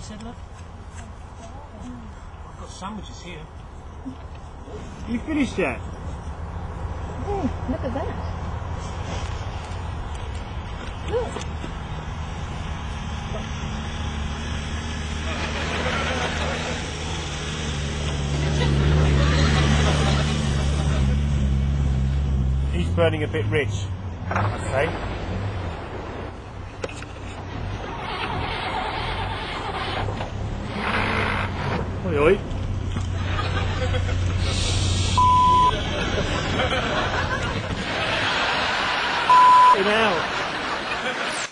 said, look. I've got sandwiches here. You finished yet? Look at that. Look. He's burning a bit rich. Okay. Ôi ôi Hey now.